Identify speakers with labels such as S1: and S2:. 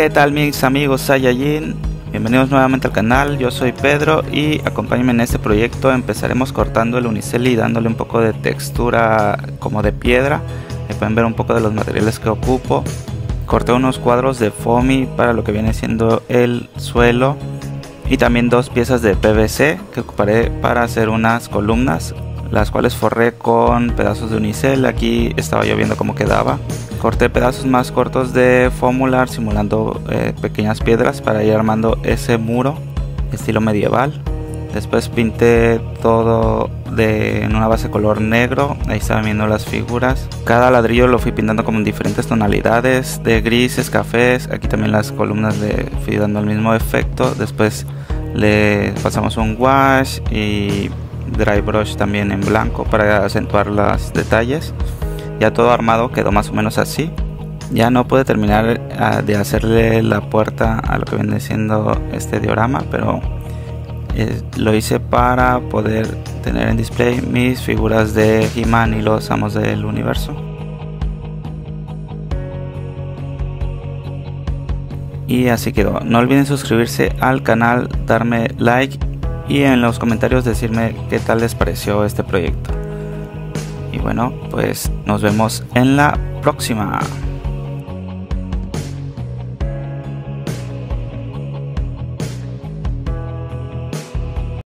S1: ¿Qué tal mis amigos Saiyajin? Bienvenidos nuevamente al canal, yo soy Pedro y acompáñenme en este proyecto. Empezaremos cortando el unicel y dándole un poco de textura como de piedra. Ahí pueden ver un poco de los materiales que ocupo. Corté unos cuadros de foamy para lo que viene siendo el suelo y también dos piezas de PVC que ocuparé para hacer unas columnas las cuales forré con pedazos de unicel. Aquí estaba yo viendo cómo quedaba. Corté pedazos más cortos de fomular simulando eh, pequeñas piedras para ir armando ese muro estilo medieval. Después pinté todo de, en una base color negro, ahí estaban viendo las figuras. Cada ladrillo lo fui pintando como en diferentes tonalidades, de grises, cafés. Aquí también las columnas le fui dando el mismo efecto. Después le pasamos un wash y dry brush también en blanco para acentuar los detalles. Ya todo armado quedó más o menos así. Ya no pude terminar ah, de hacerle la puerta a lo que viene siendo este diorama pero eh, lo hice para poder tener en display mis figuras de He-Man y los amos del universo. Y así quedó. No olviden suscribirse al canal darme like y en los comentarios decirme qué tal les pareció este proyecto. Y bueno, pues nos vemos en la próxima.